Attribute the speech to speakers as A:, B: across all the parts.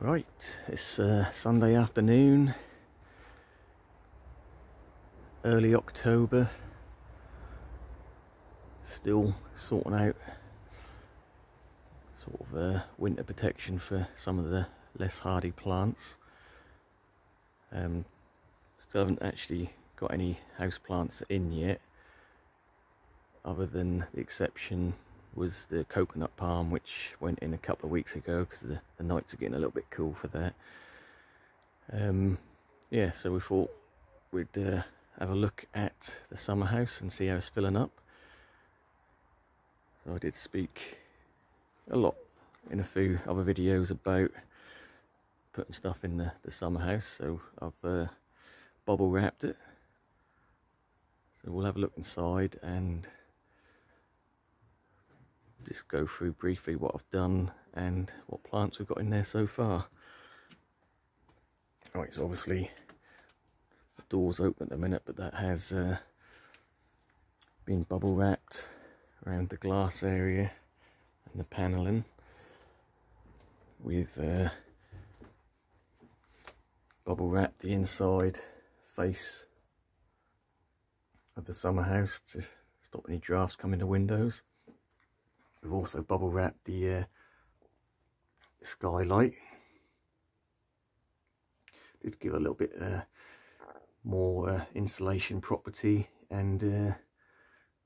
A: Right, it's uh, Sunday afternoon, early October, still sorting out sort of uh, winter protection for some of the less hardy plants. Um, still haven't actually got any house plants in yet, other than the exception was the coconut palm which went in a couple of weeks ago because the, the, nights are getting a little bit cool for that. Um, yeah so we thought we'd uh, have a look at the summer house and see how it's filling up. So I did speak a lot in a few other videos about putting stuff in the, the summer house so I've uh, bubble wrapped it. So we'll have a look inside and just go through briefly what I've done and what plants we've got in there so far. Right, so obviously the door's open at the minute, but that has uh, been bubble wrapped around the glass area and the panelling with uh, bubble wrapped the inside face of the summer house to stop any drafts coming to windows. We've also bubble wrapped the uh, skylight. Just give a little bit uh, more uh, insulation property and uh,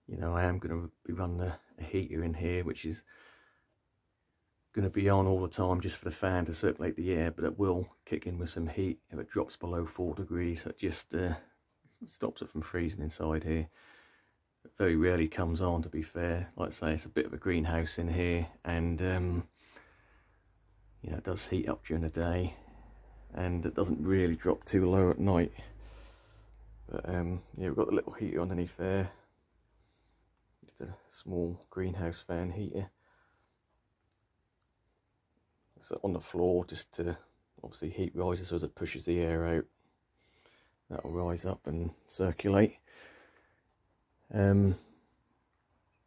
A: you know I am going to be running a, a heater in here which is going to be on all the time just for the fan to circulate the air but it will kick in with some heat if it drops below 4 degrees so it just uh, stops it from freezing inside here very rarely comes on to be fair. Like I say it's a bit of a greenhouse in here and um, you know it does heat up during the day and it doesn't really drop too low at night. But um, yeah we've got the little heater underneath there. Just a small greenhouse fan heater. So on the floor just to obviously heat rises so as it pushes the air out. That will rise up and circulate um,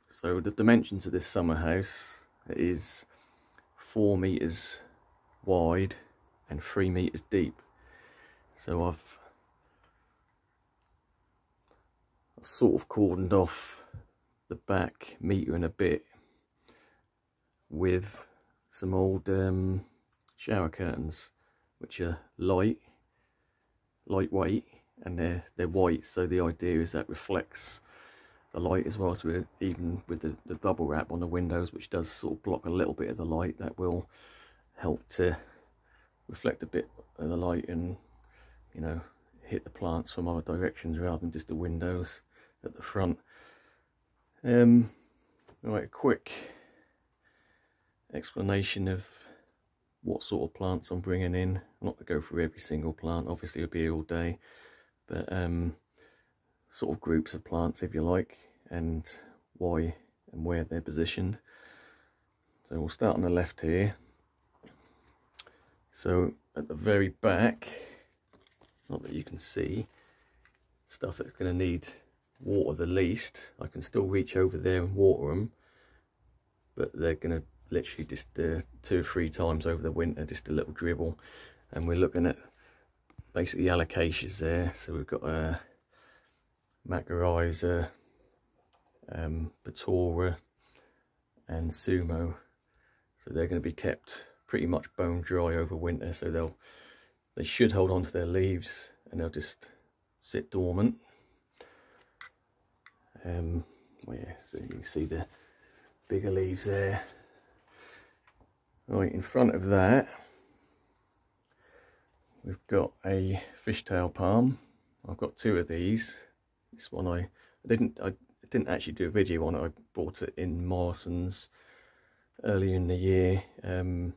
A: so the dimensions of this summer house is four meters wide and three meters deep. So I've, sort of cordoned off the back meter and a bit with some old um, shower curtains which are light lightweight and they're they're white so the idea is that reflects the light as well so even with the, the bubble wrap on the windows which does sort of block a little bit of the light that will help to reflect a bit of the light and you know hit the plants from other directions rather than just the windows at the front. Um right a quick explanation of what sort of plants I'm bringing in. I'm not to go through every single plant obviously it'll be all day but um sort of groups of plants if you like and why and where they're positioned. So we'll start on the left here. So at the very back not that you can see stuff that's going to need water the least. I can still reach over there and water them but they're going to literally just uh, two or three times over the winter just a little dribble. And we're looking at basically alocasias there. So we've got a uh, Macrorrhiza, um, Batora and Sumo. So they're going to be kept pretty much bone dry over winter. So they'll they should hold on to their leaves and they'll just sit dormant. Um, well, yeah, so you can see the bigger leaves there. Right in front of that, we've got a fishtail palm. I've got two of these this one I, I didn't I didn't actually do a video on it. I bought it in Morrison's earlier in the year. Um,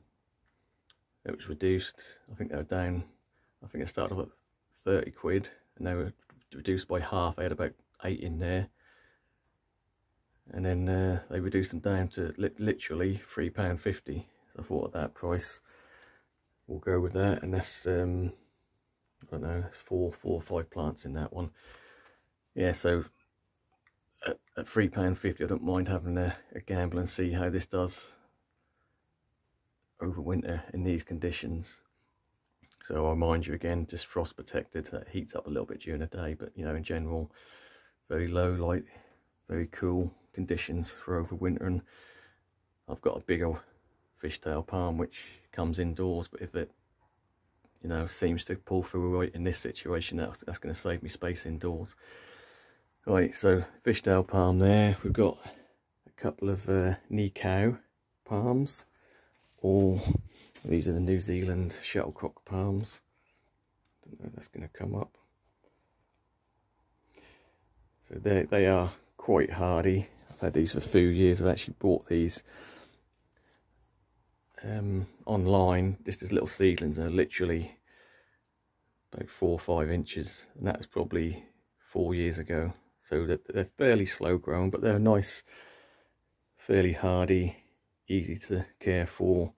A: it was reduced. I think they were down. I think it started off at 30 quid and they were reduced by half. I had about eight in there. And then uh, they reduced them down to li literally £3.50. So I thought at that price, we'll go with that. And that's, um, I don't know, four, four or five plants in that one yeah, so at, at £3.50 I don't mind having a, a gamble and see how this does. over winter in these conditions. So I'll remind you again, just frost protected, that heats up a little bit during the day, but you know, in general, very low light, very cool conditions for overwintering. I've got a bigger fishtail palm which comes indoors, but if it, you know, seems to pull through right in this situation, that's, that's going to save me space indoors. Right, so fishtail palm there. We've got a couple of uh, Nikau palms. All these are the New Zealand shuttlecock palms. Don't know if that's going to come up. So they they are quite hardy. I've had these for a few years. I've actually bought these um, online just as little seedlings. They're literally about four or five inches, and that was probably four years ago. So they're fairly slow growing, but they're nice, fairly hardy, easy to care for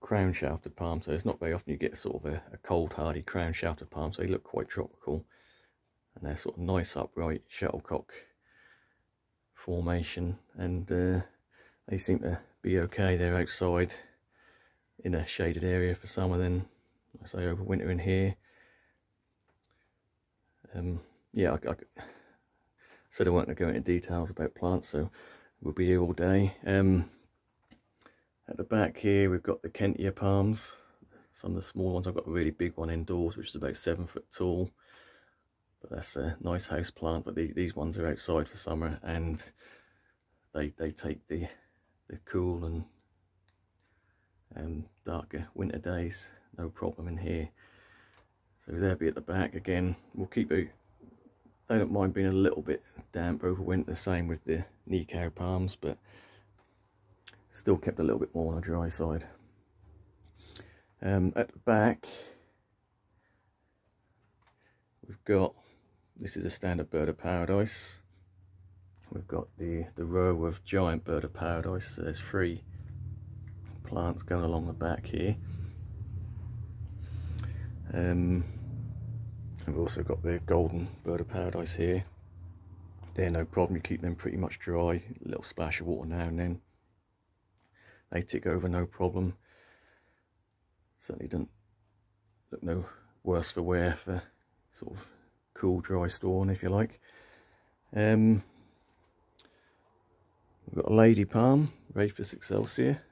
A: crown shafted palm. So it's not very often you get sort of a, a cold hardy crown shafted palm. So they look quite tropical. And they're sort of nice upright shuttlecock formation. And uh, they seem to be okay. They're outside in a shaded area for summer then I say over winter in here. Um, yeah, I, I said I weren't going to go into details about plants, so we'll be here all day. Um, at the back here, we've got the Kentia palms. Some of the small ones. I've got a really big one indoors, which is about seven foot tall. But that's a nice house plant. But the, these ones are outside for summer, and they they take the the cool and um, darker winter days. No problem in here. So they'll be at the back again. We'll keep it they don't mind being a little bit damp over winter, the same with the Nikau palms, but still kept a little bit more on the dry side. Um, at the back, we've got, this is a standard bird of paradise. We've got the, the row of giant bird of paradise, so there's three plants going along the back here. Um, We've also got the golden bird of paradise here. They're no problem, you keep them pretty much dry, a little splash of water now and then. They tick over no problem. Certainly doesn't look no worse for wear for sort of cool dry storing if you like. Um, we've got a lady palm, Rhapis excelsior.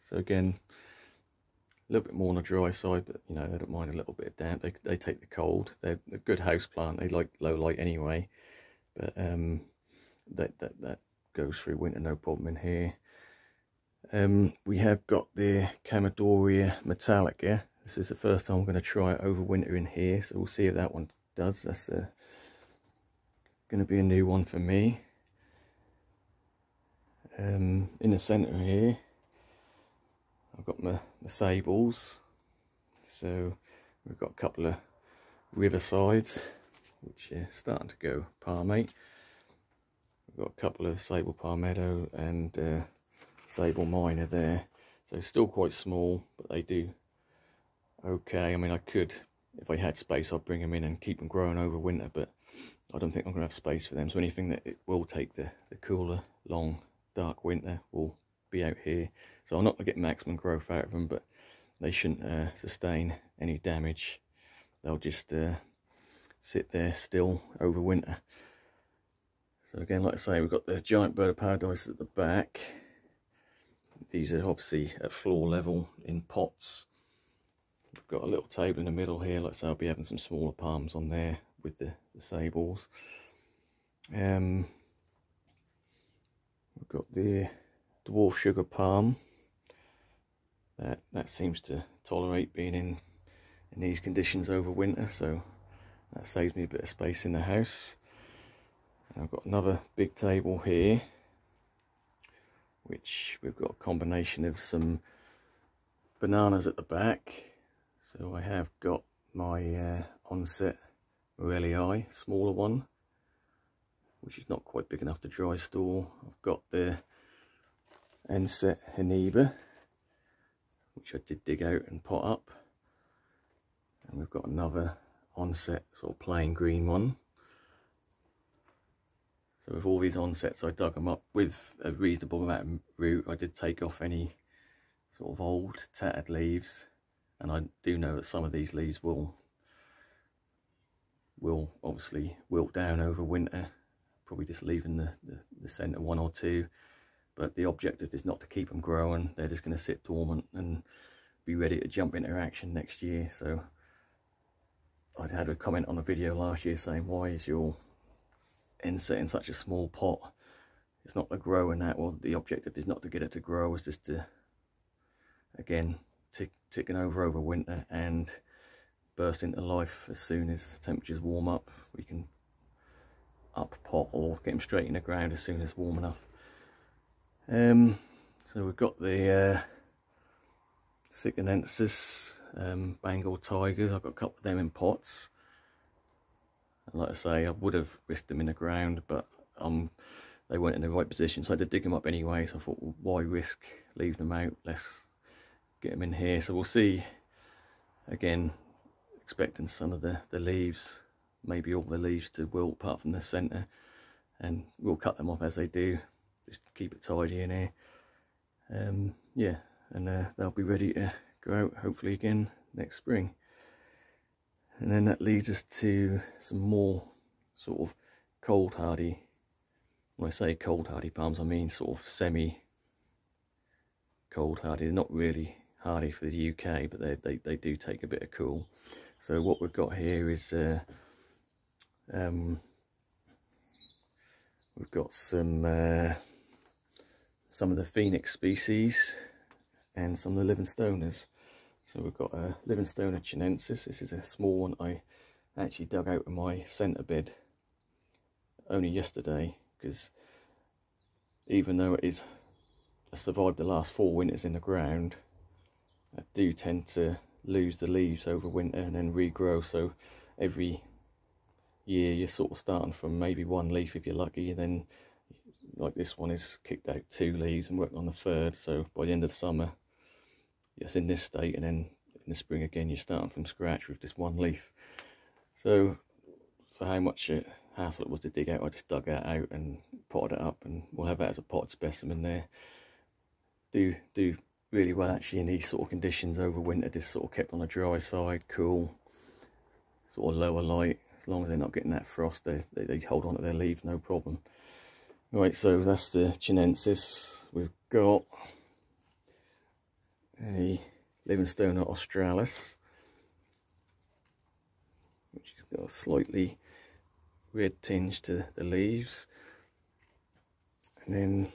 A: So again, little bit more on the dry side, but you know, they don't mind a little bit of damp. They, they take the cold. They're a good house plant. They like low light anyway, but um, that, that, that goes through winter no problem in here. Um, we have got the Chamaedorea metallica. This is the first time I'm going to try it over winter in here, so we'll see if that one does. That's uh, going to be a new one for me. Um, in the centre here, I've got my, my sabals. So we've got a couple of riversides, which are starting to go palmate. We've got a couple of Sabal palmetto and uh, Sabal minor there. So still quite small, but they do okay. I mean, I could, if I had space, I'd bring them in and keep them growing over winter, but I don't think I'm going to have space for them. So anything that it will take the, the cooler, long, dark winter will be out here. So I'm not going to get maximum growth out of them, but they shouldn't uh, sustain any damage. They'll just uh, sit there still over winter. So again, like I say, we've got the giant bird of paradise at the back. These are obviously at floor level in pots. We've got a little table in the middle here. I say, I'll be having some smaller palms on there with the, the sabals. Um, we've got the dwarf sugar palm. That that seems to tolerate being in in these conditions over winter so that saves me a bit of space in the house. And I've got another big table here which we've got a combination of some bananas at the back. So I have got my uh, Ensete Maurelii smaller one which is not quite big enough to dry store. I've got the Enset Heniba, which I did dig out and pot up. And we've got another Ensete sort of plain green one. So with all these Ensetes, I dug them up with a reasonable amount of root. I did take off any sort of old tattered leaves and I do know that some of these leaves will will obviously wilt down over winter probably just leaving the, the, the centre one or two but the objective is not to keep them growing. They're just going to sit dormant and be ready to jump into action next year. So I had a comment on a video last year saying why is your Ensete in such a small pot? It's not to grow in that. Well the objective is not to get it to grow. It's just to again tick, ticking over over winter and burst into life as soon as temperatures warm up. We can up pot or get them straight in the ground as soon as it's warm enough um, so we've got the uh, Sikkimensis um, Bengal tigers. I've got a couple of them in pots. Like I say I would have risked them in the ground but um, they weren't in the right position. So I had to dig them up anyway. So I thought well, why risk leaving them out? Let's get them in here. So we'll see. Again expecting some of the the leaves maybe all the leaves to wilt apart from the center and we'll cut them off as they do just keep it tidy in here. Um yeah and uh, they'll be ready to go out hopefully again next spring. And then that leads us to some more sort of cold hardy when I say cold hardy palms I mean sort of semi cold hardy. They're not really hardy for the UK, but they, they, they do take a bit of cool. So what we've got here is uh, um, we've got some uh, some of the phoenix species and some of the Livingstonas. So we've got uh, a Livingstona chinensis. This is a small one I actually dug out of my centre bed only yesterday because even though it is survived the last four winters in the ground I do tend to lose the leaves over winter and then regrow so every year you're sort of starting from maybe one leaf if you're lucky and then like this one is kicked out two leaves and working on the third so by the end of the summer it's in this state and then in the spring again you're starting from scratch with just one leaf. So for how much a hassle it was to dig out I just dug that out and potted it up and we'll have that as a potted specimen there. Do do really well actually in these sort of conditions over winter just sort of kept on the dry side cool sort of lower light. As long as they're not getting that frost they, they, they hold on to their leaves no problem right so that's the chinensis we've got a livingstona australis which has got a slightly red tinge to the leaves and then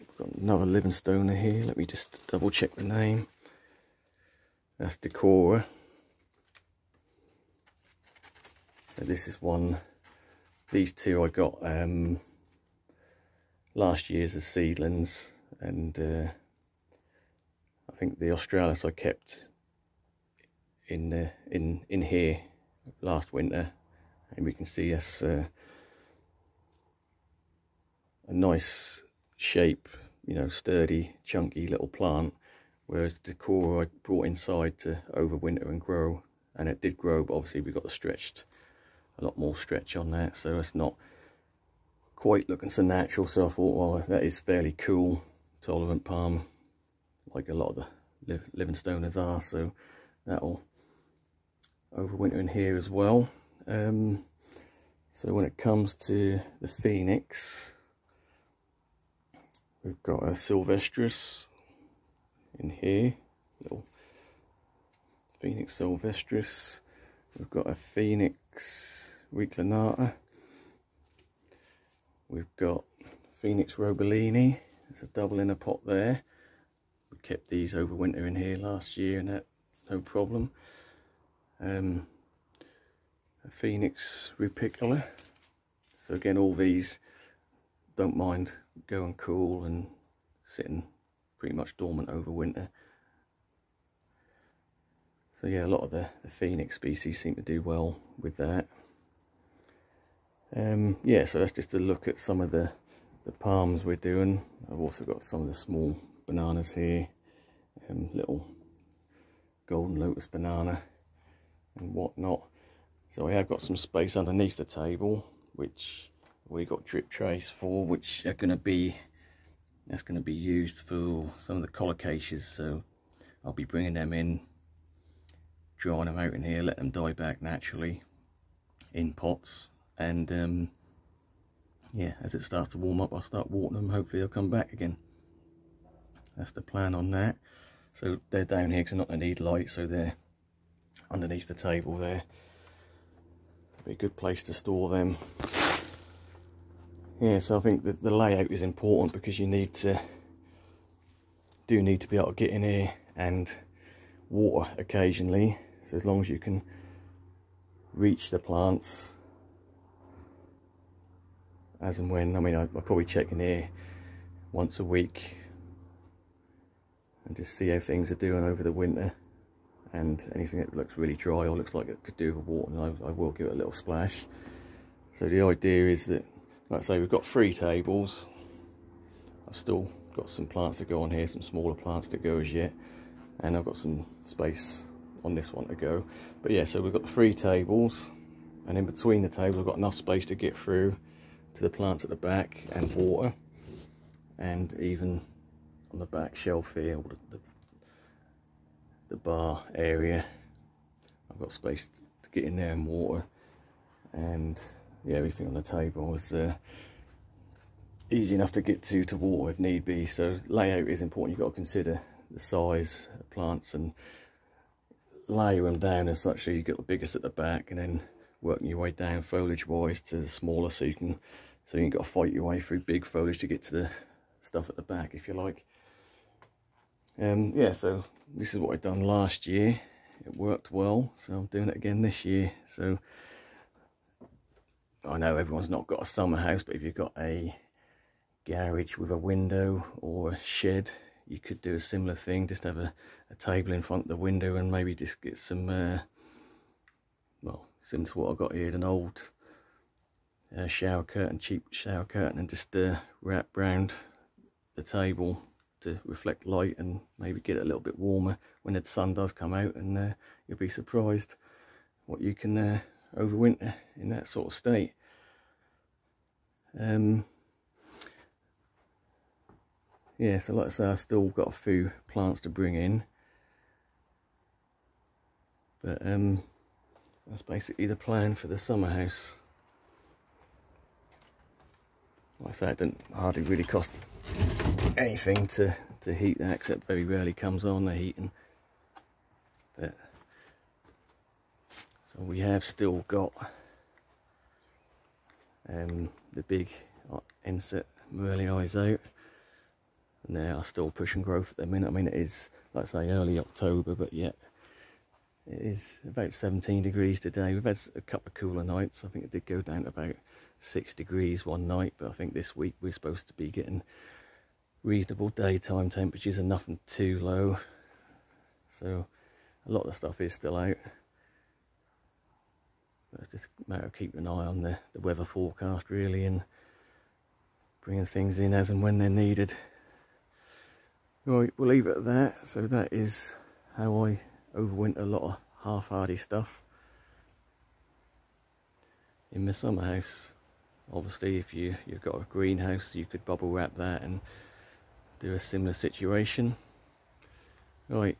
A: we've got another Livingstona here. Let me just double check the name. That's Decora. So this is one. These two I got um, last year's as seedlings, and uh, I think the Australis I kept in uh, in in here last winter, and we can see us uh, a nice shape you know, sturdy, chunky little plant. Whereas the decor I brought inside to overwinter and grow, and it did grow, but obviously we got the stretched, a lot more stretch on that, so it's not quite looking so natural. So I thought, well, that is fairly cool, tolerant palm, like a lot of the liv Livingstonas are. So that'll overwinter in here as well. Um, so when it comes to the Phoenix, We've got a Sylvestris in here, little Phoenix Sylvestris. We've got a Phoenix Reclinata. We've got Phoenix Roebelenii. There's a double in a pot there. We kept these over winter in here last year and that no problem. Um, a Phoenix Rupicola. So again, all these don't mind going cool and sitting pretty much dormant over winter. So yeah, a lot of the, the phoenix species seem to do well with that. Um, yeah, so that's just a look at some of the, the palms we're doing. I've also got some of the small bananas here, um, little golden lotus banana and whatnot. So I have got some space underneath the table, which we got drip trays for which are going to be that's going to be used for some of the colocaceae so I'll be bringing them in drying them out in here let them die back naturally in pots and um, yeah as it starts to warm up I'll start watering them. Hopefully they'll come back again. That's the plan on that. So they're down here because they're not going to need light so they're underneath the table there. Be a good place to store them. Yeah so I think that the layout is important because you need to do need to be able to get in here and water occasionally. So as long as you can reach the plants as and when. I mean I, I probably check in here once a week and just see how things are doing over the winter. And anything that looks really dry or looks like it could do with water I, I will give it a little splash. So the idea is that like I say we've got three tables. I've still got some plants to go on here some smaller plants to go as yet. And I've got some space on this one to go. But yeah so we've got three tables. And in between the tables I've got enough space to get through to the plants at the back and water and even on the back shelf here the, the, bar area. I've got space to get in there and water. And yeah everything on the table is uh, easy enough to get to to water if need be. So layout is important. You've got to consider the size of plants and layer them down as such so you get the biggest at the back and then working your way down foliage wise to the smaller so you can so you got to fight your way through big foliage to get to the stuff at the back if you like. Um yeah so this is what i've done last year. It worked well so i'm doing it again this year. So i know everyone's not got a summer house but if you've got a garage with a window or a shed you could do a similar thing. Just have a, a table in front of the window and maybe just get some uh, similar to what I've got here an old uh, shower curtain cheap shower curtain and just uh, wrap round the table to reflect light and maybe get it a little bit warmer when the sun does come out and uh, you'll be surprised what you can uh, overwinter in that sort of state. Um, yeah so like I say I've still got a few plants to bring in. But um that's basically the plan for the summer house. Like I say it didn't hardly really cost anything to to heat that except very rarely comes on the heating. But so we have still got um, the big inset eyes out. And they are still pushing growth at the minute. I mean, it is, like I say, early October, but yet it is about 17 degrees today. We've had a couple of cooler nights. I think it did go down to about six degrees one night, but I think this week we're supposed to be getting reasonable daytime temperatures and nothing too low. So a lot of the stuff is still out. But it's just a matter of keeping an eye on the, the weather forecast really and bringing things in as and when they're needed. Right, we'll leave it at that. So that is how I overwinter a lot of half-hardy stuff in my summer house. Obviously, if you, you've got a greenhouse, you could bubble wrap that and do a similar situation. Right,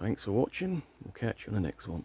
A: thanks for watching. We'll catch you on the next one.